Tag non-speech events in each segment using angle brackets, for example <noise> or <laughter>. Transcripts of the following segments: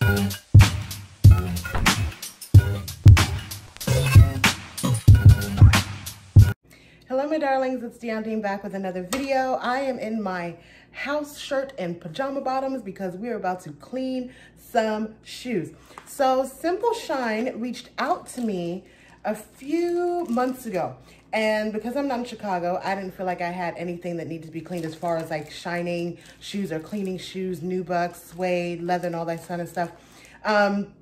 Hello, my darlings. It's Dionne back with another video. I am in my house shirt and pajama bottoms because we're about to clean some shoes. So Simple Shine reached out to me a few months ago. And because I'm not in Chicago, I didn't feel like I had anything that needed to be cleaned as far as like shining shoes or cleaning shoes, nubuck, suede, leather, and all that kind of stuff. Um,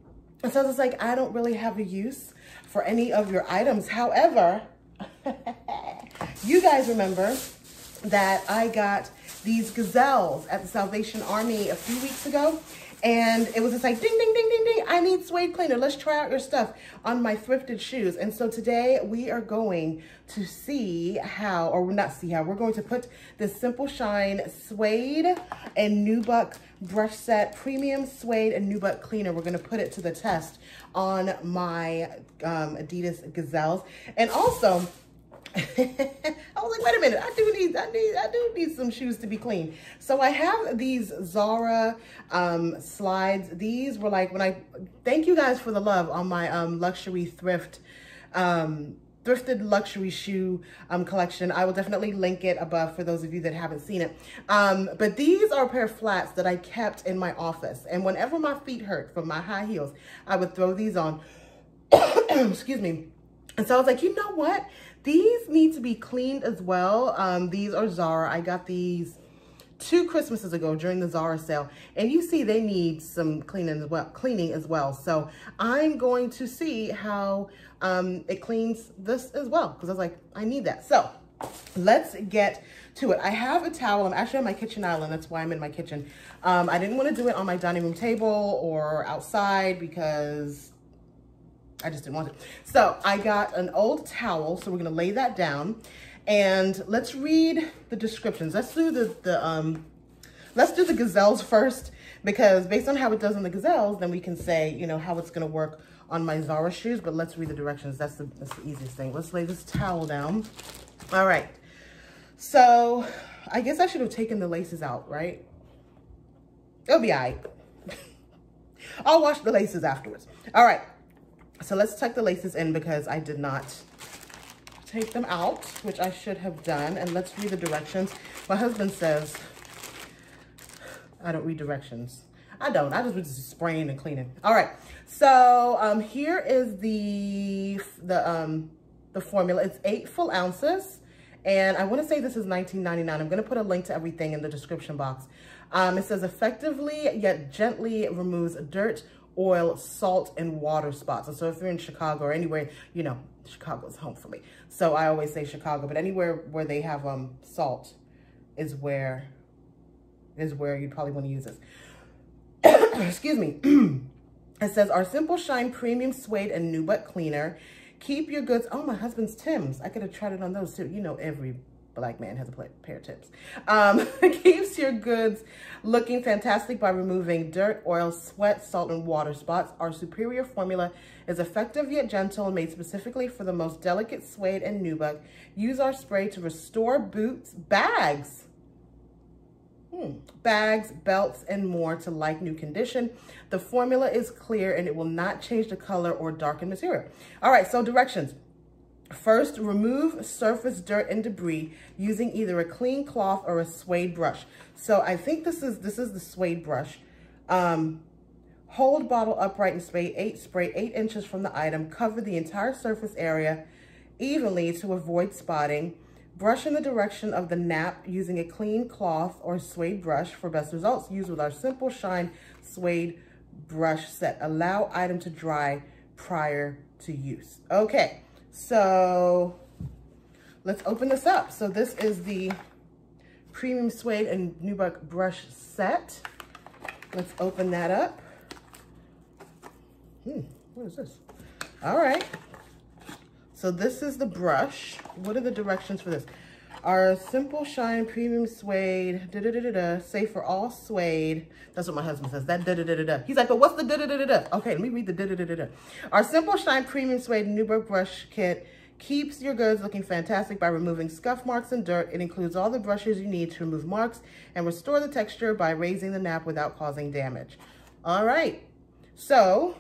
so I was like, I don't really have a use for any of your items. However, <laughs> you guys remember that I got these gazelles at the Salvation Army a few weeks ago. And it was just like, ding, ding, ding, ding, ding. I need suede cleaner. Let's try out your stuff on my thrifted shoes. And so today we are going to see how, or not see how, we're going to put this Simple Shine suede and nubuck brush set, premium suede and nubuck cleaner. We're going to put it to the test on my um, Adidas Gazelles. And also, I was like, wait a minute, I do need, I need, I do need some shoes to be clean. So I have these Zara um, slides. These were like when I, thank you guys for the love on my um, luxury thrift, um, thrifted luxury shoe um, collection. I will definitely link it above for those of you that haven't seen it. Um, but these are a pair of flats that I kept in my office. And whenever my feet hurt from my high heels, I would throw these on. <coughs> Excuse me. And so I was like, you know what? These need to be cleaned as well. Um, these are Zara. I got these two Christmases ago during the Zara sale. And you see they need some cleaning as well. Cleaning as well. So I'm going to see how um, it cleans this as well. Because I was like, I need that. So let's get to it. I have a towel. I'm actually on my kitchen island. That's why I'm in my kitchen. Um, I didn't want to do it on my dining room table or outside because I just didn't want it. So I got an old towel. So we're going to lay that down and let's read the descriptions. Let's do the, the, um, let's do the gazelles first because based on how it does on the gazelles, then we can say, you know, how it's going to work on my Zara shoes, but let's read the directions. That's the, that's the easiest thing. Let's lay this towel down. All right. So I guess I should have taken the laces out, right? It'll be all right. <laughs> I'll wash the laces afterwards. All right. So let's tuck the laces in because I did not take them out, which I should have done. And let's read the directions. My husband says, I don't read directions. I don't, I just was spraying and cleaning. All right, so um, here is the, the, um, the formula. It's eight full ounces. And I want to say this is $19.99. I'm going to put a link to everything in the description box. Um, it says effectively yet gently removes dirt, oil, salt, and water spots. And so if you're in Chicago or anywhere, you know, Chicago is home for me. So I always say Chicago, but anywhere where they have um salt is where is where you probably want to use this. <coughs> Excuse me. <clears throat> it says our Simple Shine Premium Suede and new Nubuck Cleaner. Keep your goods. Oh, my husband's Tim's. I could have tried it on those too. You know, every black man has a pair of Tims. Um, <laughs> keeps your goods looking fantastic by removing dirt, oil, sweat, salt, and water spots. Our superior formula is effective yet gentle, made specifically for the most delicate suede and nubuck. Use our spray to restore boots, bags, hmm, bags, belts, and more to like new condition. The formula is clear and it will not change the color or darken material. All right, so directions. First, remove surface dirt and debris using either a clean cloth or a suede brush. So I think this is this is the suede brush. Um, hold bottle upright and spray eight spray eight inches from the item. Cover the entire surface area evenly to avoid spotting. Brush in the direction of the nap using a clean cloth or suede brush for best results. Use with our Simple Shine suede brush set. Allow item to dry prior to use. Okay. So let's open this up. So this is the Premium Suede and Nubuck brush set. Let's open that up. Hmm, what is this? All right. So this is the brush. What are the directions for this? Our Simple Shine Premium Suede, da da da da da, safe for all suede. That's what my husband says, that da da da da da. He's like, but what's the da da da da da? Okay, let me read the da da da da da. Our Simple Shine Premium Suede Nubuck Brush Kit keeps your goods looking fantastic by removing scuff marks and dirt. It includes all the brushes you need to remove marks and restore the texture by raising the nap without causing damage. All right, So,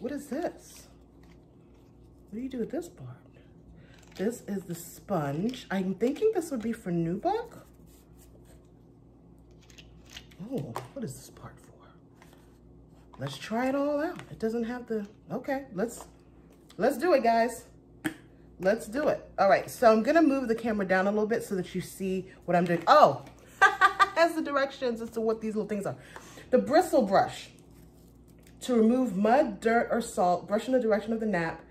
what is this? What do you do with this part? This is the sponge. I'm thinking this would be for Nubuck. Oh, what is this part for? Let's try it all out. It doesn't have the, okay, let's, let's do it, guys. Let's do it. All right, so I'm gonna move the camera down a little bit so that you see what I'm doing. Oh, <laughs> has the directions as to what these little things are. The bristle brush. To remove mud, dirt, or salt, brush in the direction of the nap.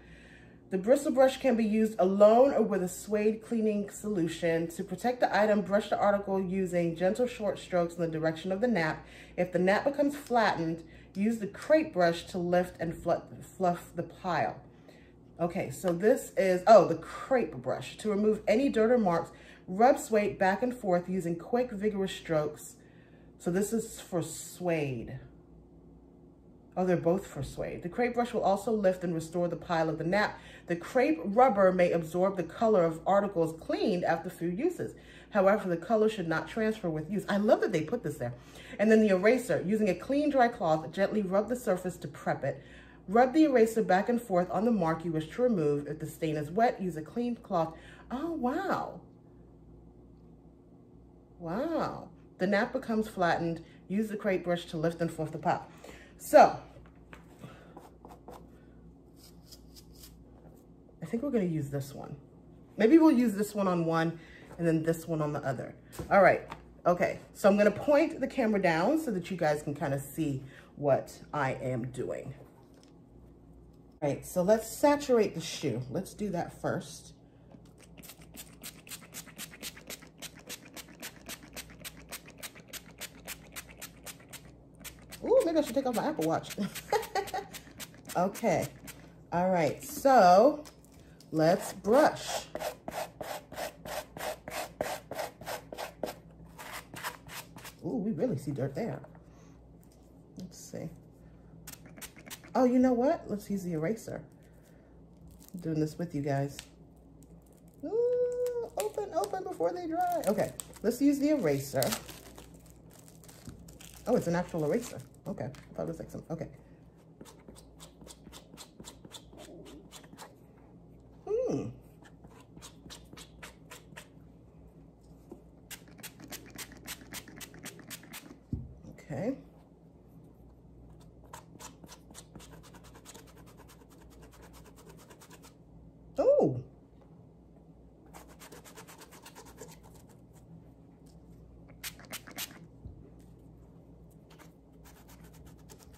The bristle brush can be used alone or with a suede cleaning solution. To protect the item, brush the article using gentle short strokes in the direction of the nap. If the nap becomes flattened, use the crepe brush to lift and fluff the pile. Okay, so this is, oh, the crepe brush. To remove any dirt or marks, rub suede back and forth using quick, vigorous strokes. So this is for suede. Oh, they're both for suede. The crepe brush will also lift and restore the pile of the nap. The crepe rubber may absorb the color of articles cleaned after few uses. However, the color should not transfer with use. I love that they put this there. And then the eraser, using a clean, dry cloth, gently rub the surface to prep it. Rub the eraser back and forth on the mark you wish to remove. If the stain is wet, use a clean cloth. Oh, wow. Wow. The nap becomes flattened. Use the crepe brush to lift and forth the pile. So, think we're to use this one. Maybe we'll use this one on one and then this one on the other. All right. Okay. So I'm to point the camera down so that you guys can kind of see what I am doing. All right, so let's saturate the shoe. Let's do that first. Ooh, maybe I should take off my Apple Watch. <laughs> okay. All right, so let's brush. Ooh, we really see dirt there. Let's see. Oh, you know what? Let's use the eraser. I'm doing this with you guys. Ooh, open, open before they dry. Okay, let's use the eraser. Oh, it's an actual eraser. Okay, I thought it was like some, okay. Hmm. Okay. Oh.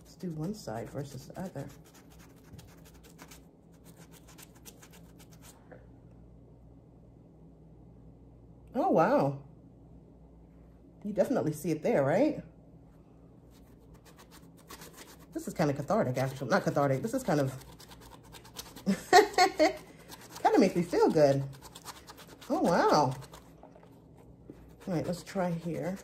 Let's do one side versus the other. Oh, wow. You definitely see it there, right? This is kind of cathartic, actually. Not cathartic. This is kind of <laughs> kind of makes me feel good. Oh, wow. All right, let's try here.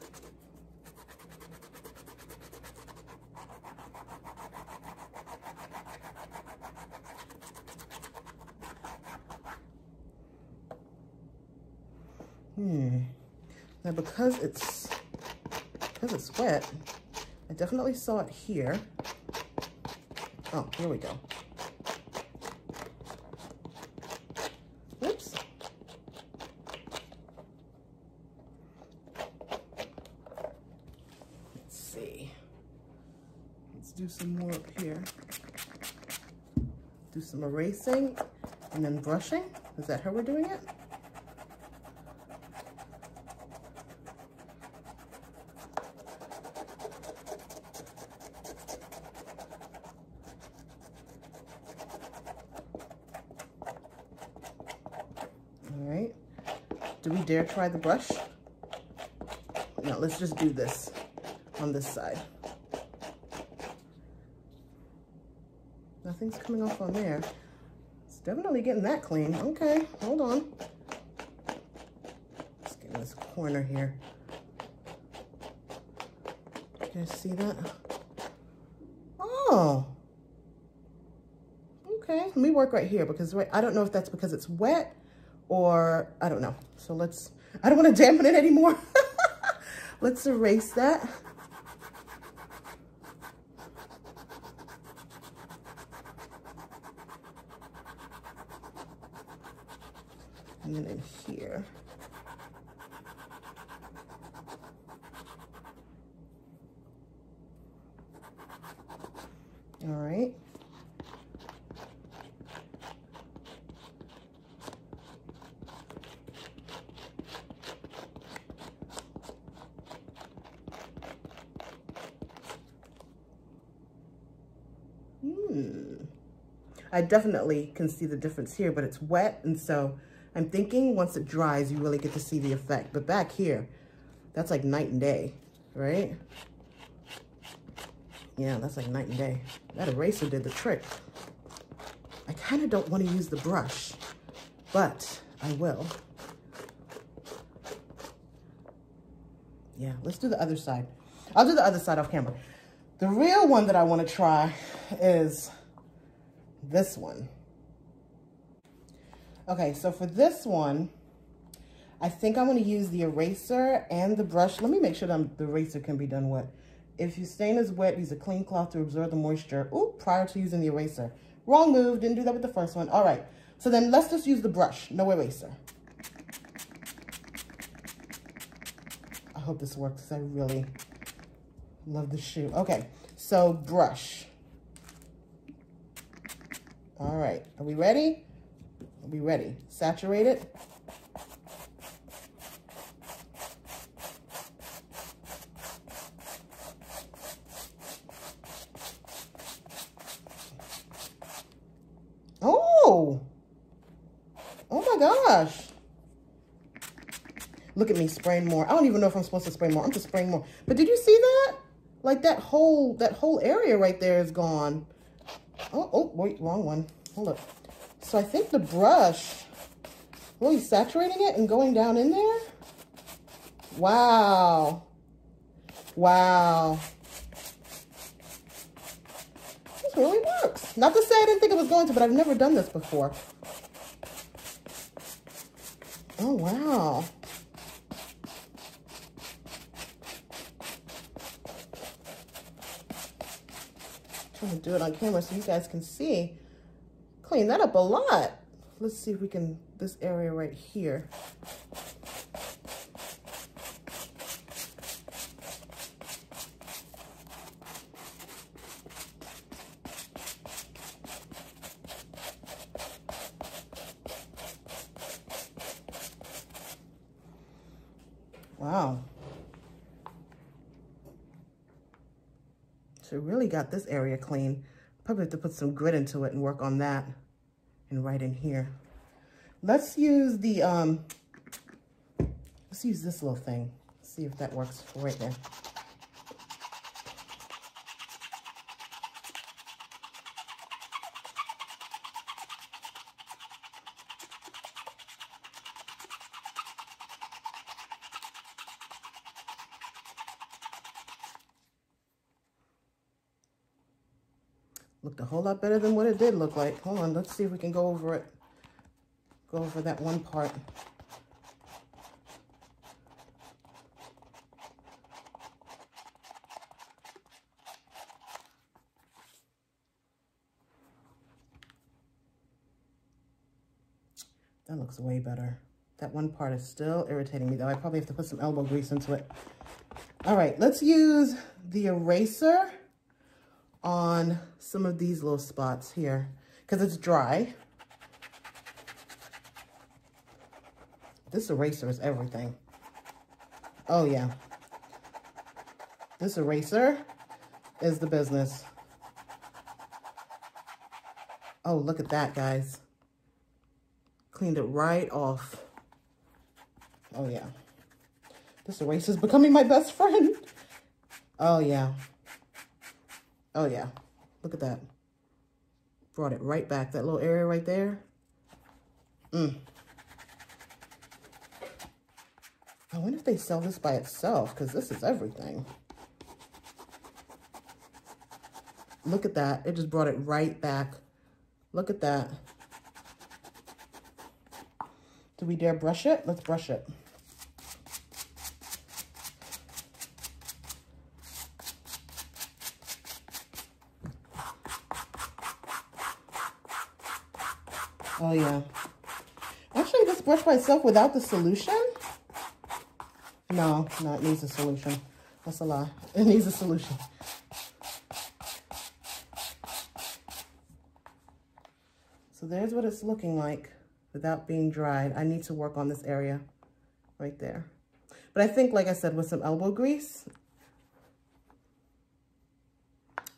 Hmm. Now, because it's because it's wet, I definitely saw it here. Oh, here we go. Oops. Let's see. Let's do some more up here. Do some erasing and then brushing. Is that how we're doing it? All right. Do we dare try the brush? No, let's just do this on this side. Nothing's coming off on there. It's definitely getting that clean. Okay, hold on. Let's get this corner here. You guys see that? Oh. Okay, let me work right here because I don't know if that's because it's wet or I don't know. So let's, I don't want to dampen it anymore. <laughs> let's erase that. And then in here. All right. I definitely can see the difference here, but it's wet. And so I'm thinking once it dries, you really get to see the effect. But back here, that's like night and day, right? Yeah, that's like night and day. That eraser did the trick. I kind of don't want to use the brush, but I will. Yeah, let's do the other side. I'll do the other side off camera. The real one that I want to try is this one. Okay, so for this one, I think I'm going to use the eraser and the brush. Let me make sure that the eraser can be done wet. If your stain is wet, use a clean cloth to absorb the moisture. Ooh, prior to using the eraser. Wrong move, didn't do that with the first one. All right, so then let's just use the brush, no eraser. I hope this works I really love the shoe. Okay, so brush. All right, are we ready? Are we ready? Saturate it. Oh, oh my gosh. Look at me spraying more. I don't even know if I'm supposed to spray more. I'm just spraying more. But did you see that? Like that whole, that whole area right there is gone. Oh, oh, wait, wrong one. Hold up. So I think the brush, really saturating it and going down in there. Wow. Wow. This really works. Not to say I didn't think it was going to, but I've never done this before. Oh, wow. To do it on camera so you guys can see. Clean that up a lot. Let's see if we can, this area right here. Wow. So really got this area clean. Probably have to put some grit into it and work on that and right in here. Let's use the, um, let's use this little thing. See if that works right there. A whole lot better than what it did look like. Hold on, let's see if we can go over it. Go over that one part. That looks way better. That one part is still irritating me though. I probably have to put some elbow grease into it. All right, let's use the eraser on some of these little spots here because it's dry. This eraser is everything. Oh yeah. This eraser is the business. Oh, look at that, guys. Cleaned it right off. Oh yeah. This eraser is becoming my best friend. Oh yeah. Oh, yeah. Look at that. Brought it right back. That little area right there. Mm. I wonder if they sell this by itself, because this is everything. Look at that. It just brought it right back. Look at that. Do we dare brush it? Let's brush it. Itself without the solution? No, no, it needs a solution. That's a lie. It needs a solution. So there's what it's looking like without being dried. I need to work on this area right there. But I think, like I said, with some elbow grease,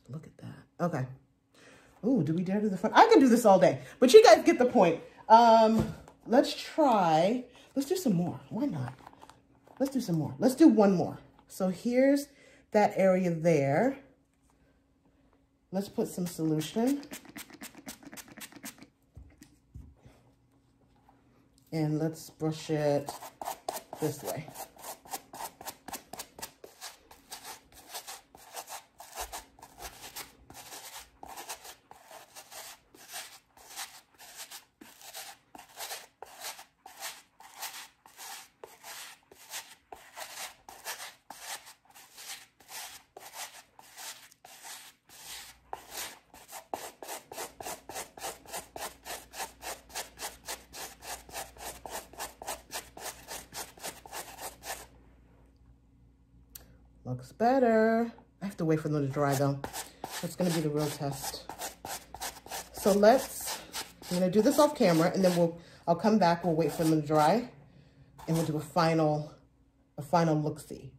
look at that. Okay. Ooh, do we dare do the front? I can do this all day, but you guys get the point. Um, let's try, let's do some more. Why not? Let's do some more. Let's do one more. So here's that area there. Let's put some solution. And let's brush it this way. Looks better. I have to wait for them to dry though. That's gonna be the real test. So let's, I'm gonna do this off camera and then we'll, I'll come back, we'll wait for them to dry and we'll do a final, a final look-see.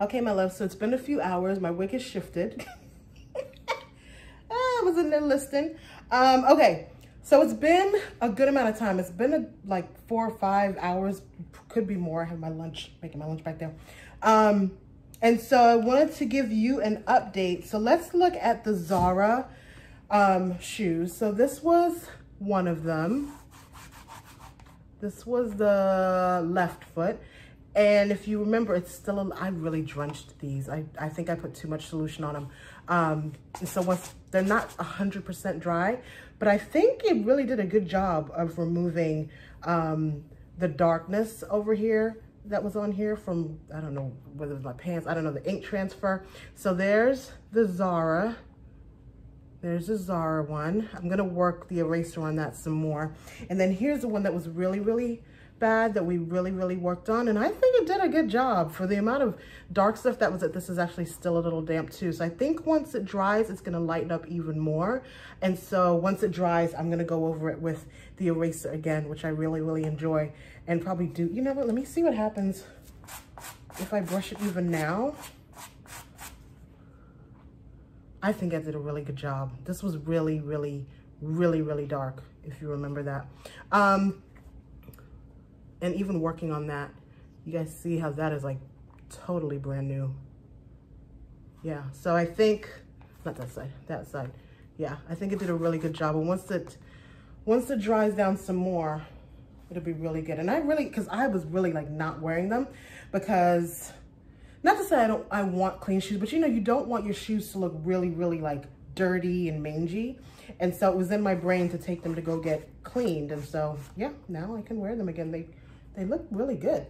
Okay, my love, so it's been a few hours. My wig has shifted. <laughs> ah, I was in there listening. Um, okay, so it's been a good amount of time. It's been a, like four or five hours, could be more. I have my lunch, making my lunch back there. Um, and so I wanted to give you an update. So let's look at the Zara um, shoes. So this was one of them. This was the left foot. And if you remember, it's still, a, I really drenched these. I, I think I put too much solution on them. Um, so once they're not 100% dry, but I think it really did a good job of removing um, the darkness over here that was on here from, I don't know whether it was my pants, I don't know, the ink transfer. So there's the Zara. There's the Zara one. I'm gonna work the eraser on that some more. And then here's the one that was really, really bad that we really, really worked on. And I think it did a good job for the amount of dark stuff that was it. This is actually still a little damp too. So I think once it dries, it's gonna lighten up even more. And so once it dries, I'm gonna go over it with the eraser again, which I really, really enjoy and probably do, you know what, let me see what happens if I brush it even now. I think I did a really good job. This was really, really, really, really dark, if you remember that. Um, and even working on that, you guys see how that is like totally brand new. Yeah, so I think, not that side, that side. Yeah, I think it did a really good job. And once it, once it dries down some more, it'll be really good. And I really, cause I was really like not wearing them because, not to say I don't, I want clean shoes, but you know, you don't want your shoes to look really, really like dirty and mangy. And so it was in my brain to take them to go get cleaned. And so, yeah, now I can wear them again. They they look really good.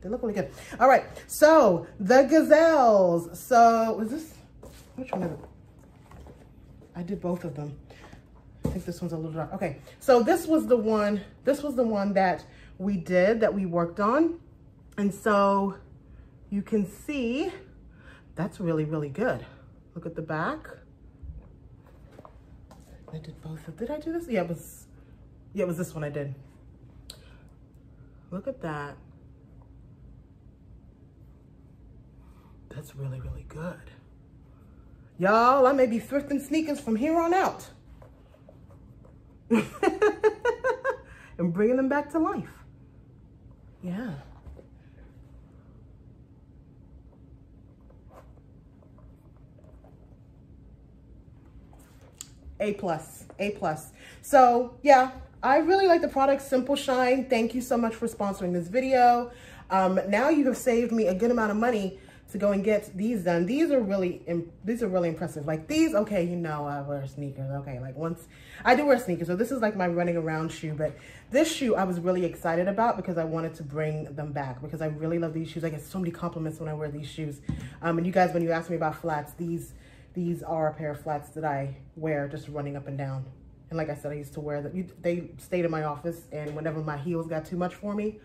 They look really good. All right, so the gazelles. So was this, which one is it? I did both of them. I think this one's a little dark. Okay, so this was the one, this was the one that we did, that we worked on. And so you can see that's really, really good. Look at the back. I did both of, did I do this? Yeah, it was, yeah, it was this one I did. Look at that. That's really, really good. Y'all, I may be thrifting sneakers from here on out. <laughs> and bringing them back to life. Yeah. A plus, A plus. So yeah, I really like the product Simple Shine. Thank you so much for sponsoring this video. Um, now you have saved me a good amount of money to go and get these done. These are really, these are really impressive. Like these, okay, you know I wear sneakers. Okay, like once, I do wear sneakers. So this is like my running around shoe. But this shoe I was really excited about because I wanted to bring them back because I really love these shoes. I get so many compliments when I wear these shoes. Um, and you guys, when you ask me about flats, these, these are a pair of flats that I wear just running up and down And like I said, I used to wear them. They stayed in my office and whenever my heels got too much for me,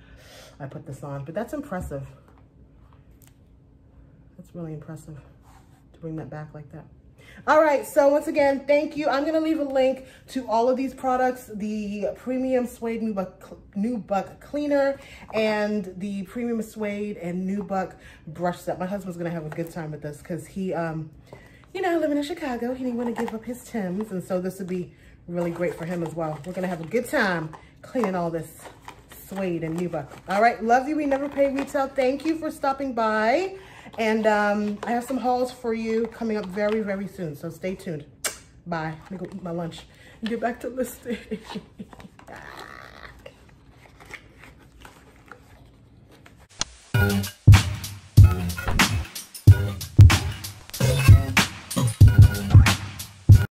I put this on. But that's impressive. That's really impressive to bring that back like that. All right, so once again, thank you. I'm gonna leave a link to all of these products, the premium suede nubuck, nubuck cleaner and the premium suede and nubuck brush set. My husband's gonna have a good time with this because he, um, you know, living in Chicago, he didn't wanna give up his Tims. And so this would be really great for him as well. We're gonna have a good time cleaning all this suede and nubuck. All right, love you. We never pay retail. Thank you for stopping by. And um, I have some hauls for you coming up very, very soon. So stay tuned. Bye. Let me go eat my lunch and get back to listing. <laughs>